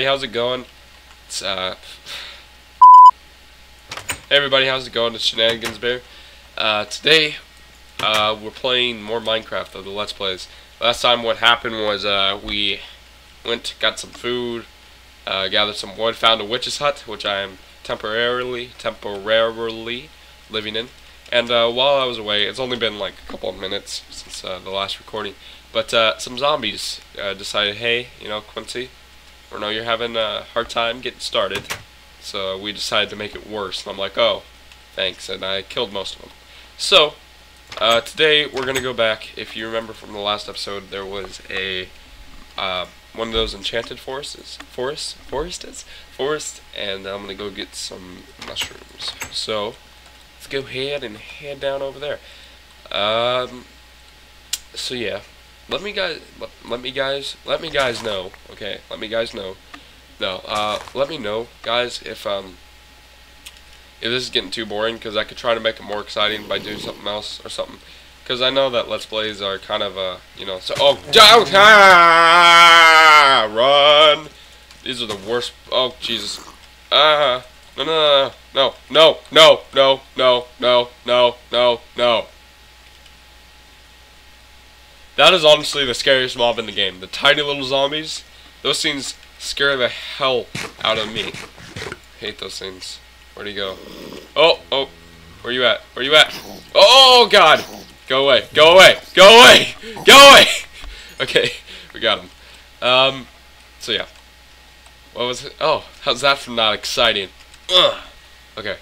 everybody, how's it going? It's uh Hey everybody, how's it going? It's Shenanigans Bear. Uh, today, uh, we're playing more Minecraft of the Let's Plays. Last time what happened was, uh, we went, got some food, uh, gathered some wood, found a witch's hut, which I am temporarily, temporarily living in. And, uh, while I was away, it's only been like a couple of minutes since, uh, the last recording, but, uh, some zombies, uh, decided, hey, you know, Quincy, or no, you're having a hard time getting started. So we decided to make it worse. And I'm like, oh, thanks. And I killed most of them. So, uh, today we're going to go back. If you remember from the last episode, there was a uh, one of those enchanted forests, forest, forestes, forest, and I'm to go get some mushrooms. So, let's go ahead and head down over there. Um, so yeah, let me guys, let, let me guys, let me guys know, okay, let me guys know no, uh, let me know, guys, if um, if this is getting too boring, because I could try to make it more exciting by doing something else or something. Because I know that Let's Plays are kind of, uh, you know, so, oh, don't, ah, run! These are the worst, oh, Jesus. Ah, no, no, no, no, no, no, no, no, no, no, no. That is honestly the scariest mob in the game. The tiny little zombies, those things scare the hell out of me. Hate those things. Where'd he go? Oh, oh. Where you at? Where you at? Oh, God. Go away. Go away. Go away. Go away. Okay, we got him. Um, so yeah. What was it? Oh, how's that for not exciting? Ugh. Okay.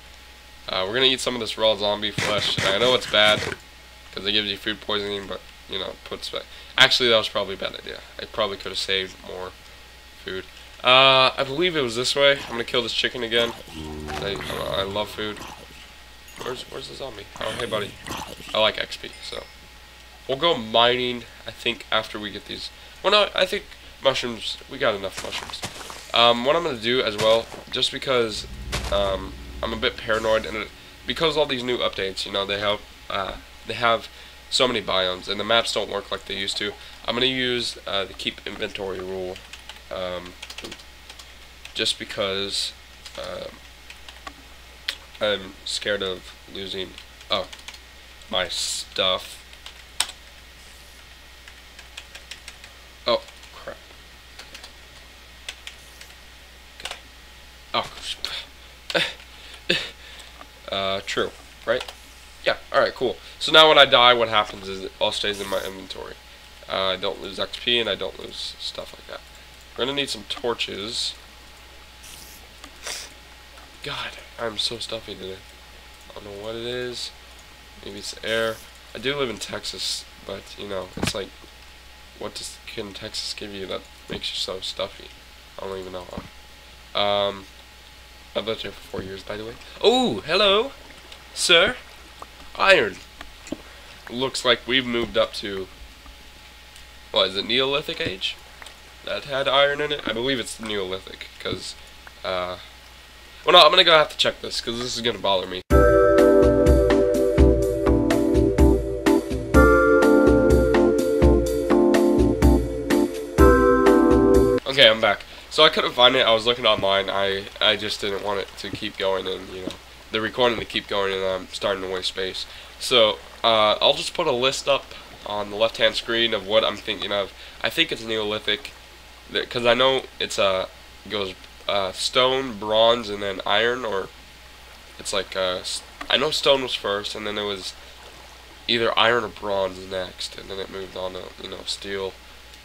Uh, we're gonna eat some of this raw zombie flesh. I know it's bad because it gives you food poisoning, but you know, puts back. Actually, that was probably a bad idea. I probably could have saved more food. Uh, I believe it was this way. I'm gonna kill this chicken again. I, I love food. Where's Where's the zombie? Oh, hey, buddy. I like XP, so we'll go mining. I think after we get these. Well, no, I think mushrooms. We got enough mushrooms. Um, what I'm gonna do as well, just because um, I'm a bit paranoid, and it, because all these new updates, you know, they have uh, they have so many biomes, and the maps don't work like they used to. I'm gonna use uh, the keep inventory rule um, just because um, I'm scared of losing oh my stuff. Oh crap. Oh. uh, true, right? Yeah. All right. Cool. So now when I die, what happens is it all stays in my inventory. Uh, I don't lose XP and I don't lose stuff like that. We're gonna need some torches. God, I'm so stuffy today. I don't know what it is. Maybe it's air. I do live in Texas, but you know, it's like, what does can Texas give you that makes you so stuffy? I don't even know. Um, I've lived here for four years, by the way. Oh, hello, sir. Iron. Looks like we've moved up to. What is it? Neolithic age? that had iron in it. I believe it's Neolithic, because, uh, well, no, I'm gonna go have to check this, because this is gonna bother me. Okay, I'm back. So I couldn't find it. I was looking online. I I just didn't want it to keep going, and you know, the recording to keep going, and I'm starting to waste space. So uh, I'll just put a list up on the left-hand screen of what I'm thinking of. I think it's Neolithic because I know it's uh goes uh, stone, bronze, and then iron, or it's like uh, I know stone was first, and then it was either iron or bronze next, and then it moved on to you know steel.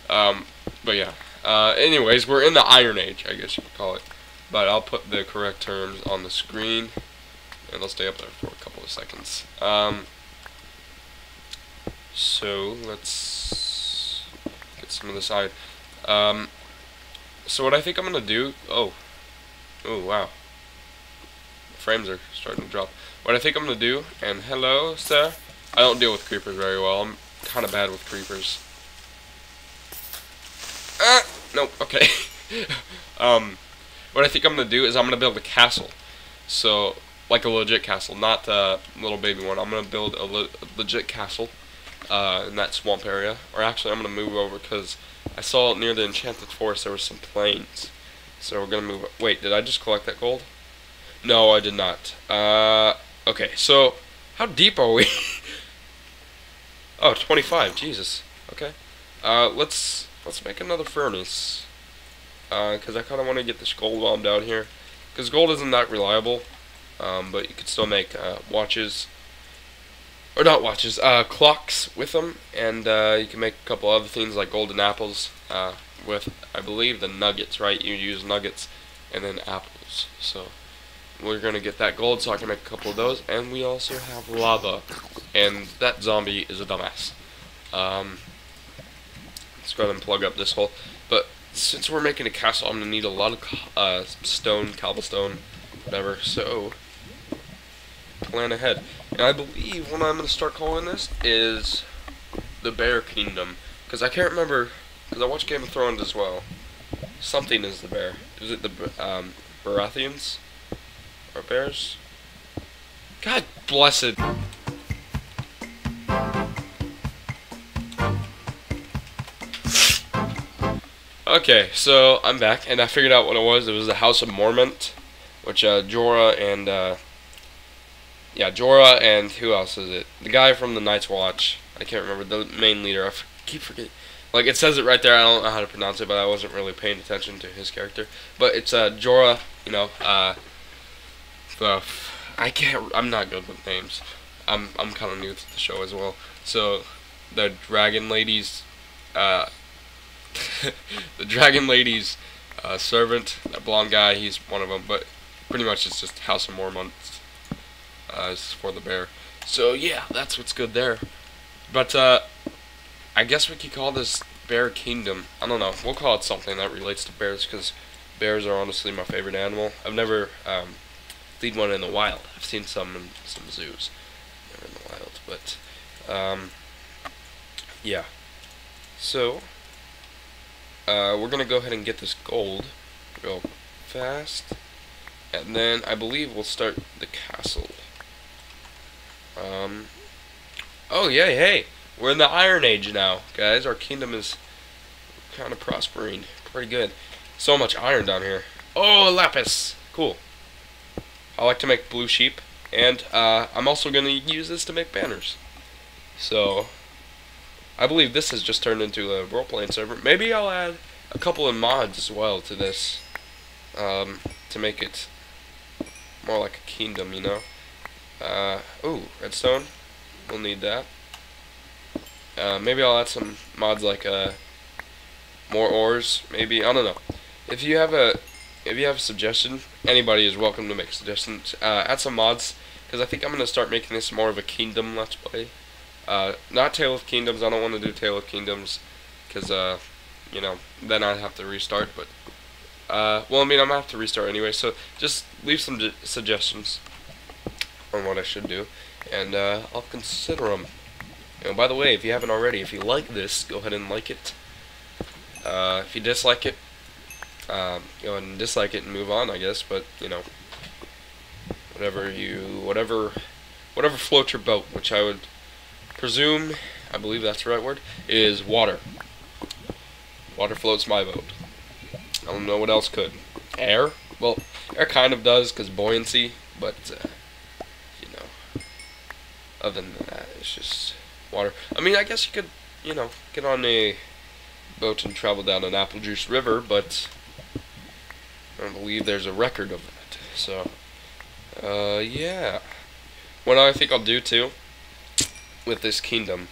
Um, but yeah. Uh, anyways, we're in the Iron Age, I guess you could call it. But I'll put the correct terms on the screen, and they'll stay up there for a couple of seconds. Um, so let's get some of this iron. Um, so what I think I'm gonna do, oh, oh wow, frames are starting to drop. What I think I'm gonna do, and hello, sir. I don't deal with creepers very well. I'm kind of bad with creepers. Ah, nope. Okay. um, what I think I'm gonna do is I'm gonna build a castle. So, like a legit castle, not a little baby one. I'm gonna build a, le a legit castle uh, in that swamp area. Or actually, I'm gonna move over because I saw near the Enchanted Forest there were some plains. So we're gonna move. Wait, did I just collect that gold? No, I did not. Uh, okay. So how deep are we? oh, 25. Jesus. Okay. Uh, let's let's make another furnace. Uh, cause I kind of want to get this gold I'm down here. Cause gold isn't that reliable. Um, but you could still make uh, watches or not watches, uh, clocks with them, and uh, you can make a couple other things like golden apples uh, with, I believe, the nuggets, right? You use nuggets and then apples. So we're going to get that gold so I can make a couple of those, and we also have lava, and that zombie is a dumbass. Um, let's go ahead and plug up this hole. But since we're making a castle, I'm going to need a lot of uh, stone, cobblestone, whatever, so plan ahead. And I believe what I'm going to start calling this is the Bear Kingdom. Because I can't remember, because I watch Game of Thrones as well. Something is the bear. Is it the um, Baratheons? Or bears? God bless it. Okay, so I'm back, and I figured out what it was. It was the House of Mormont, which uh, Jorah and uh, yeah, Jorah and who else is it? The guy from the Night's Watch. I can't remember the main leader. I keep forgetting. Like it says it right there. I don't know how to pronounce it, but I wasn't really paying attention to his character. But it's uh, Jorah. You know, uh, the I can't. I'm not good with names. I'm I'm kind of new to the show as well. So the Dragon Lady's, uh, the Dragon Lady's uh, servant, that blonde guy. He's one of them. But pretty much it's just House of Mormont uh, for the bear. So yeah, that's what's good there. But uh, I guess we could call this Bear Kingdom. I don't know. We'll call it something that relates to bears because bears are honestly my favorite animal. I've never um, seen one in the wild. I've seen some in some zoos, never in the wild. But um, yeah. So uh, we're gonna go ahead and get this gold real fast, and then I believe we'll start the castle. Um, oh, yeah, hey. We're in the Iron Age now, guys. Our kingdom is kind of prospering. Pretty good. So much iron down here. Oh, lapis. Cool. I like to make blue sheep. And uh, I'm also going to use this to make banners. So, I believe this has just turned into a role-playing server. Maybe I'll add a couple of mods as well to this. Um, to make it more like a kingdom, you know? Uh, ooh, redstone. We'll need that. Uh, maybe I'll add some mods like uh, more ores. Maybe I don't know. If you have a if you have a suggestion, anybody is welcome to make suggestions. Uh, add some mods because I think I'm gonna start making this more of a kingdom let's play. Uh, not Tale of Kingdoms. I don't want to do Tale of Kingdoms because uh, you know then I'd have to restart. But uh, well, I mean I'm gonna have to restart anyway. So just leave some suggestions on what I should do, and uh, I'll consider them. And by the way, if you haven't already, if you like this, go ahead and like it. Uh, if you dislike it, um, go ahead and dislike it and move on, I guess. But you know, whatever you, whatever, whatever floats your boat, which I would presume, I believe that's the right word, is water. Water floats my boat. I don't know what else could. Air? Well, air kind of does because buoyancy, but uh, other than that, it's just water. I mean, I guess you could, you know, get on a boat and travel down an apple juice river, but I don't believe there's a record of that. So, uh, yeah. What I think I'll do too with this kingdom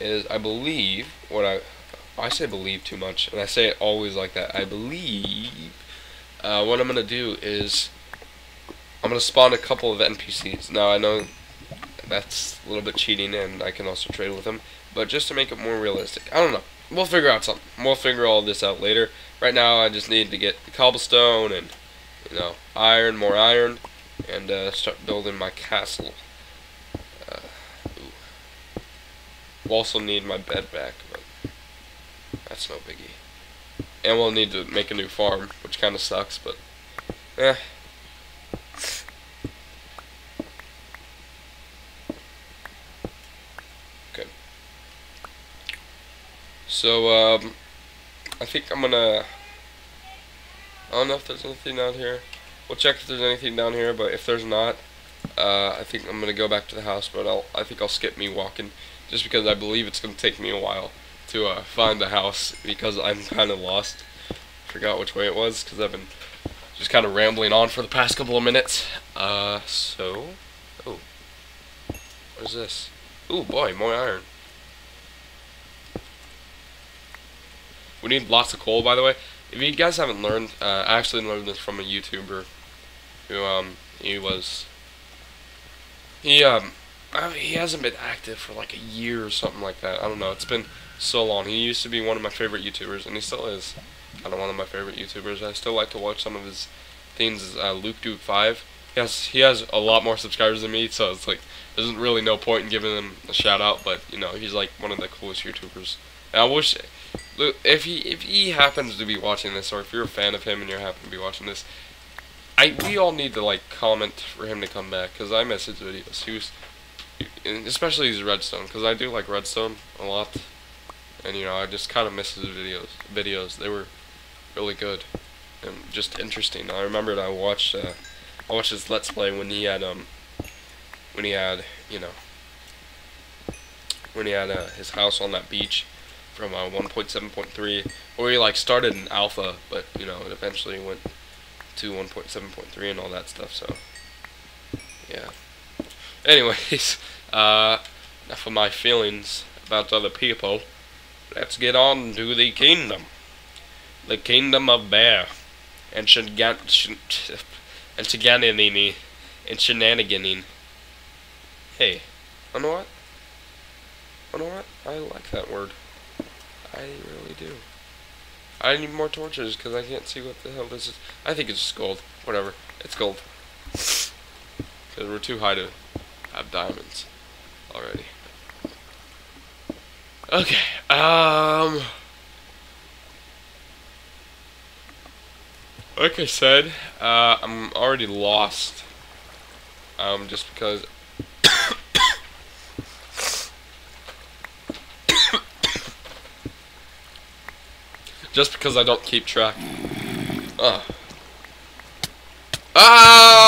is I believe what I I say believe too much, and I say it always like that. I believe uh, what I'm gonna do is I'm gonna spawn a couple of NPCs. Now I know that's a little bit cheating, and I can also trade with them. But just to make it more realistic, I don't know. We'll figure out something. We'll figure all this out later. Right now, I just need to get cobblestone and you know iron, more iron, and uh, start building my castle. Uh, we'll also need my bed back, but that's no biggie. And we'll need to make a new farm, which kind of sucks, but eh. So, um, I think I'm gonna, I don't know if there's anything down here. We'll check if there's anything down here, but if there's not, uh, I think I'm gonna go back to the house. But I'll I think I'll skip me walking, just because I believe it's gonna take me a while to uh, find the house because I'm kind of lost. Forgot which way it was because I've been just kind of rambling on for the past couple of minutes. Uh, so, oh, what is this? Oh boy, more iron. We need lots of coal, by the way. If you guys haven't learned, uh, I actually learned this from a YouTuber who, um, he was, he, um, he hasn't been active for like a year or something like that. I don't know. It's been so long. He used to be one of my favorite YouTubers, and he still is. Kind of one of my favorite YouTubers. I still like to watch some of his things. Uh, Luke Duke Five. He has he has a lot more subscribers than me, so it's like there's really no point in giving him a shout out. But you know, he's like one of the coolest YouTubers. And I wish if he if he happens to be watching this, or if you're a fan of him and you happen to be watching this, I we all need to like comment for him to come back because I miss his videos. He was, especially his Redstone, because I do like Redstone a lot, and you know I just kind of miss his videos. Videos they were really good and just interesting. I remembered I watched uh, I watched his Let's Play when he had um when he had you know when he had uh, his house on that beach from uh, 1.7.3, or he like started in alpha, but you know it eventually went to 1.7.3 and all that stuff. So yeah. Anyways, uh, enough of my feelings about other people. Let's get on to the kingdom, the kingdom of bear, and shengan and shenaniganing and shenaniganing. Hey, you know what? You know what? I like that word. I really do. I need more torches because I can't see what the hell this is. I think it's just gold. Whatever. It's gold. Because we're too high to have diamonds already. Okay. Um. Like I said, uh, I'm already lost. Um, just because Just because I don't keep track. Oh. Ah!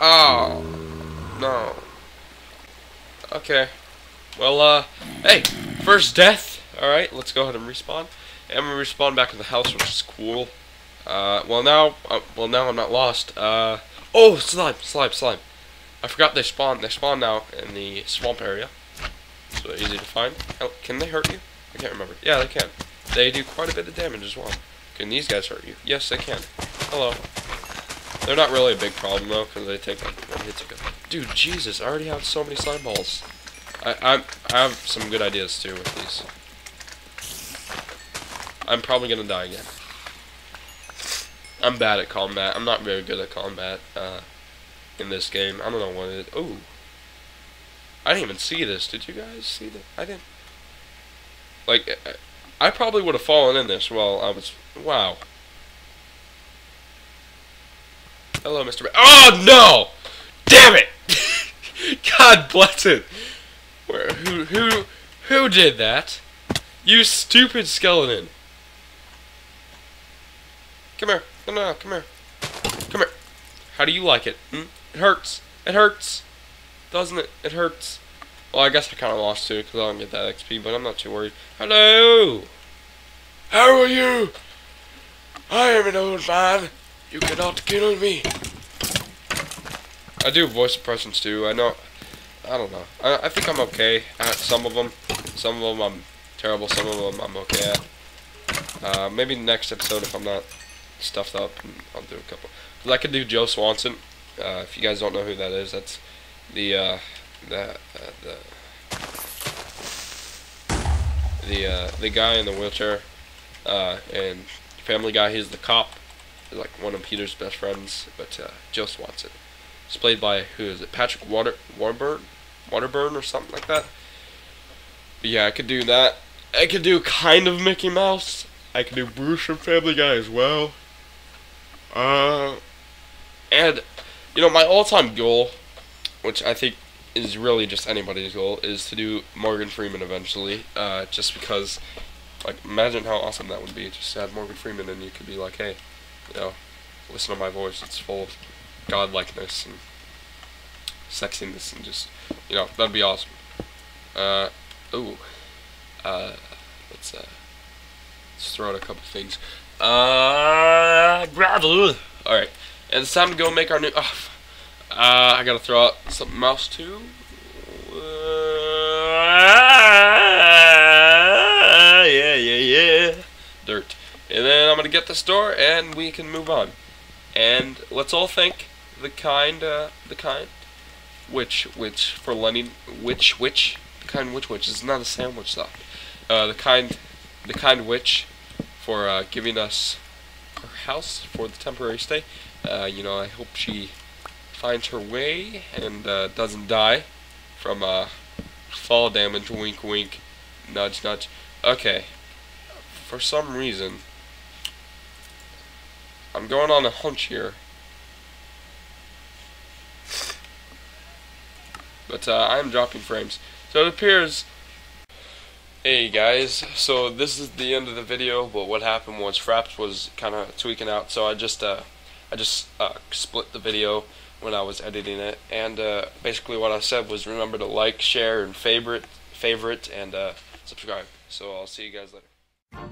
Oh. No. Okay. Well, uh, hey, first death. Alright, let's go ahead and respawn. And we respawn back in the house, which is cool. Uh, well now, uh, well now I'm not lost. Uh, oh, slime, slime, slime. I forgot they spawn, they spawn now in the swamp area. So easy to find. Oh, can they hurt you? I can't remember. Yeah, they can. They do quite a bit of damage as well. Can these guys hurt you? Yes, they can. Hello. They're not really a big problem though, because they take like one hit to go. Dude, Jesus! I already have so many slime balls. I I I have some good ideas too with these. I'm probably gonna die again. I'm bad at combat. I'm not very good at combat uh, in this game. I don't know what it is. Ooh. I didn't even see this. Did you guys see that? I didn't. Like, I probably would have fallen in this while I was... Wow. Hello, Mr. Ba oh, no! Damn it! God bless it! Where, who, who, who did that? You stupid skeleton! Come here. No, no, come here. Come here. How do you like it? Hmm? It hurts. It hurts. Doesn't it? It hurts. Well, I guess I kind of lost too because I don't get that XP, but I'm not too worried. Hello! How are you? I am an old man. You cannot kill me. I do voice impressions too. I know. I don't know. I, I think I'm okay at some of them. Some of them I'm terrible. Some of them I'm okay at. Uh, maybe next episode if I'm not stuffed up, I'll do a couple. Cause I could do Joe Swanson. Uh, if you guys don't know who that is, that's the uh, the uh, the the uh, the guy in the wheelchair, uh, and Family Guy. He's the cop, like one of Peter's best friends. But uh, Joe Swanson, it's played by who is it? Patrick Water Warburn, Waterburn or something like that. But yeah, I could do that. I could do kind of Mickey Mouse. I could do Bruce from Family Guy as well. Uh, and you know my all-time goal, which I think is really just anybody's goal, is to do Morgan Freeman eventually. Uh, just because Like, imagine how awesome that would be. Just to add Morgan Freeman, and you could be like, hey, you know, listen to my voice. It's full of godlikeness and sexiness, and just, you know, that'd be awesome. Uh, ooh, uh, let's uh, let's throw out a couple things. Uh, gravel. All right, and it's time to go make our new. Oh, uh, I gotta throw out something else too. yeah, yeah, yeah. Dirt. And then I'm gonna get this door, and we can move on. And let's all thank the kind, uh, the kind, which, which for lending, which, which, the kind which, which is not a sandwich though. Uh, the kind, the kind witch, for uh, giving us her house for the temporary stay. Uh, you know, I hope she finds her way and uh, doesn't die from uh, fall damage. Wink, wink. Nudge, nudge. Okay. For some reason, I'm going on a hunch here. But uh, I'm dropping frames. So it appears Hey guys, so this is the end of the video, but what happened was Fraps was kind of tweaking out, so I just uh, I just uh, split the video when I was editing it, and uh, basically what I said was remember to like, share, and favorite, favorite, and uh, subscribe. So I'll see you guys later.